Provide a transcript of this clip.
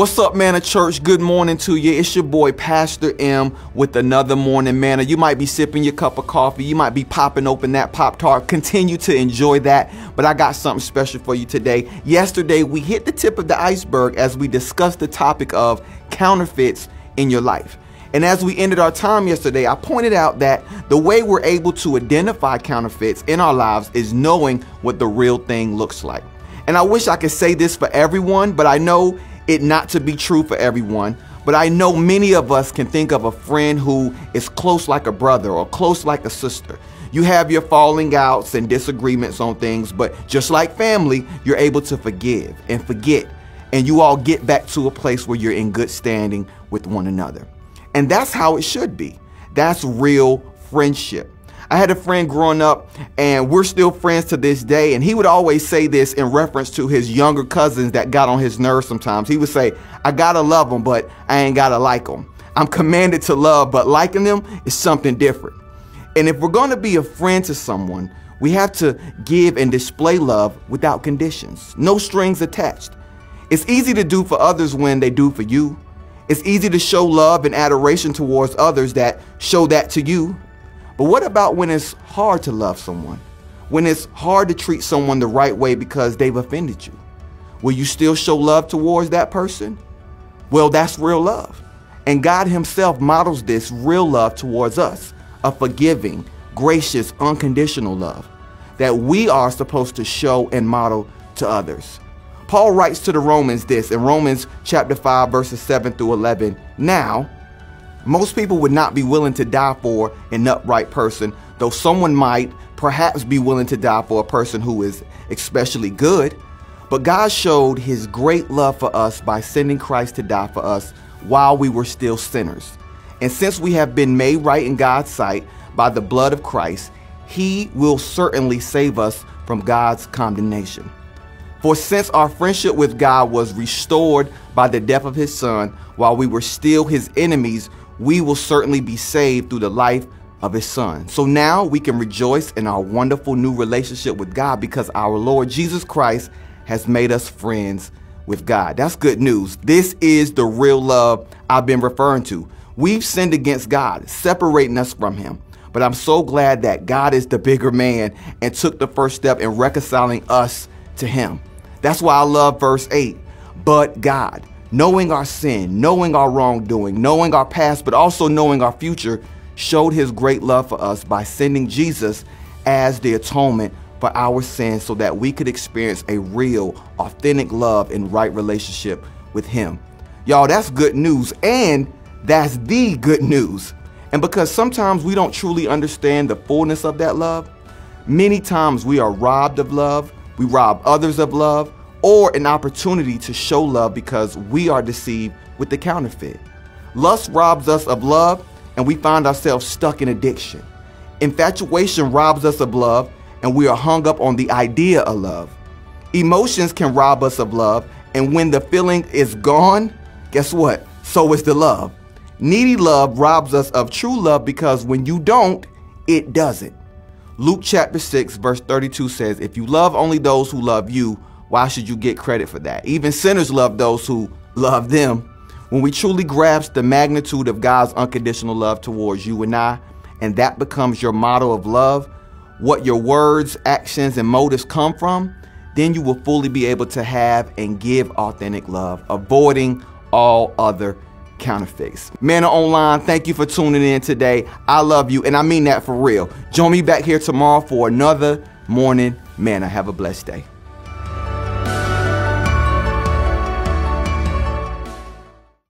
What's up, Manna Church? Good morning to you. It's your boy, Pastor M, with another morning manna. You might be sipping your cup of coffee. You might be popping open that Pop Tart. Continue to enjoy that. But I got something special for you today. Yesterday, we hit the tip of the iceberg as we discussed the topic of counterfeits in your life. And as we ended our time yesterday, I pointed out that the way we're able to identify counterfeits in our lives is knowing what the real thing looks like. And I wish I could say this for everyone, but I know it not to be true for everyone, but I know many of us can think of a friend who is close like a brother or close like a sister. You have your falling outs and disagreements on things, but just like family, you're able to forgive and forget, and you all get back to a place where you're in good standing with one another. And that's how it should be. That's real friendship. I had a friend growing up, and we're still friends to this day. And he would always say this in reference to his younger cousins that got on his nerves sometimes. He would say, I gotta love them, but I ain't gotta like them. I'm commanded to love, but liking them is something different. And if we're gonna be a friend to someone, we have to give and display love without conditions, no strings attached. It's easy to do for others when they do for you. It's easy to show love and adoration towards others that show that to you. But what about when it's hard to love someone? When it's hard to treat someone the right way because they've offended you? Will you still show love towards that person? Well, that's real love. And God Himself models this real love towards us a forgiving, gracious, unconditional love that we are supposed to show and model to others. Paul writes to the Romans this in Romans chapter 5, verses 7 through 11. Now, most people would not be willing to die for an upright person, though someone might perhaps be willing to die for a person who is especially good. But God showed his great love for us by sending Christ to die for us while we were still sinners. And since we have been made right in God's sight by the blood of Christ, he will certainly save us from God's condemnation. For since our friendship with God was restored by the death of his son while we were still his enemies, we will certainly be saved through the life of his son. So now we can rejoice in our wonderful new relationship with God because our Lord Jesus Christ has made us friends with God. That's good news. This is the real love I've been referring to. We've sinned against God, separating us from him. But I'm so glad that God is the bigger man and took the first step in reconciling us to him. That's why I love verse 8. But God knowing our sin, knowing our wrongdoing, knowing our past, but also knowing our future, showed his great love for us by sending Jesus as the atonement for our sins so that we could experience a real, authentic love and right relationship with him. Y'all, that's good news, and that's the good news. And because sometimes we don't truly understand the fullness of that love, many times we are robbed of love, we rob others of love, or an opportunity to show love because we are deceived with the counterfeit. Lust robs us of love and we find ourselves stuck in addiction. Infatuation robs us of love and we are hung up on the idea of love. Emotions can rob us of love and when the feeling is gone, guess what? So is the love. Needy love robs us of true love because when you don't, it doesn't. Luke chapter 6 verse 32 says, if you love only those who love you, why should you get credit for that? Even sinners love those who love them. When we truly grasp the magnitude of God's unconditional love towards you and I, and that becomes your model of love, what your words, actions, and motives come from, then you will fully be able to have and give authentic love, avoiding all other counterfeits. Manna Online, thank you for tuning in today. I love you, and I mean that for real. Join me back here tomorrow for another morning manna. Have a blessed day.